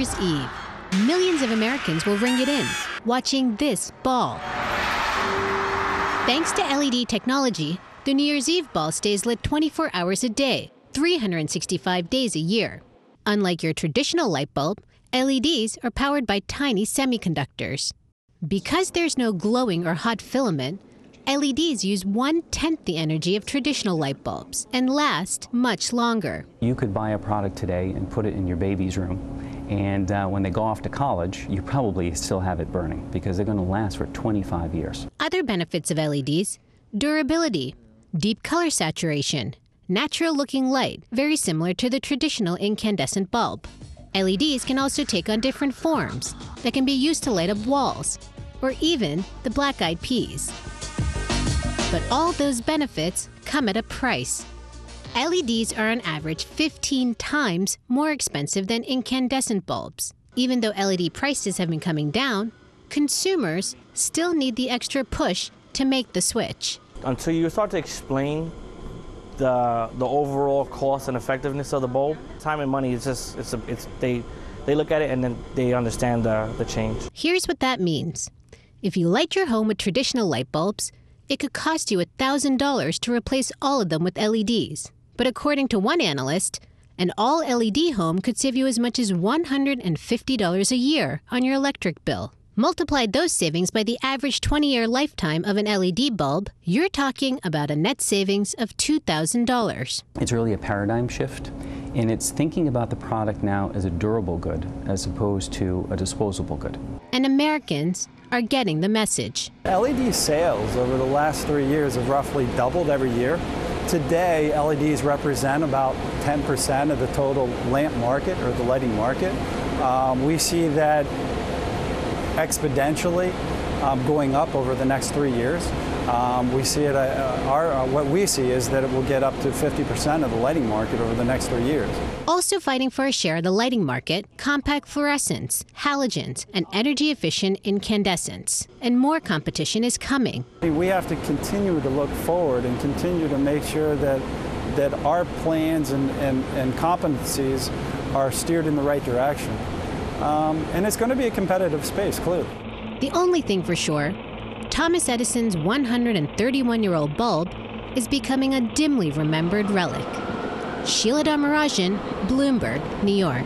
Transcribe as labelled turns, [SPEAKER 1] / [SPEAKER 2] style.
[SPEAKER 1] Year's Eve. Millions of Americans will ring it in, watching this ball. Thanks to LED technology, the New Year's Eve ball stays lit 24 hours a day, 365 days a year. Unlike your traditional light bulb, LEDs are powered by tiny semiconductors. Because there's no glowing or hot filament, LEDs use one tenth the energy of traditional light bulbs and last much longer.
[SPEAKER 2] You could buy a product today and put it in your baby's room, and uh, when they go off to college, you probably still have it burning because they're going to last for 25 years.
[SPEAKER 1] Other benefits of LEDs durability, deep color saturation, natural looking light, very similar to the traditional incandescent bulb. LEDs can also take on different forms that can be used to light up walls, or even the black eyed peas. But all those benefits come at a price. LEDs are on average 15 times more expensive than incandescent bulbs. Even though LED prices have been coming down, consumers still need the extra push to make the switch.
[SPEAKER 3] Until you start to explain the the overall cost and effectiveness of the bulb, time and money is just it's a, it's they they look at it and then they understand the, the change.
[SPEAKER 1] Here's what that means. If you light your home with traditional light bulbs, it could cost you $1,000 to replace all of them with LEDs. But according to one analyst, an all LED home could save you as much as $150 a year on your electric bill. Multiply those savings by the average 20 year lifetime of an LED bulb, you're talking about a net savings of $2,000.
[SPEAKER 2] It's really a paradigm shift, and it's thinking about the product now as a durable good as opposed to a disposable good.
[SPEAKER 1] And Americans are getting the message.
[SPEAKER 4] LED sales over the last three years have roughly doubled every year. Today, LEDs represent about 10% of the total lamp market or the lighting market. Um, we see that exponentially um, going up over the next three years. Um, we see it, uh, our, uh, what we see is that it will get up to 50% of the lighting market over the next three years.
[SPEAKER 1] Also fighting for a share of the lighting market, compact fluorescents, halogens, and energy efficient incandescents. And more competition is coming.
[SPEAKER 4] We have to continue to look forward and continue to make sure that, that our plans and, and, and competencies are steered in the right direction. Um, and it's going to be a competitive space, clearly.
[SPEAKER 1] The only thing for sure Thomas Edison's 131 year old bulb is becoming a dimly remembered relic. Sheila Dharmarajan, Bloomberg, New York.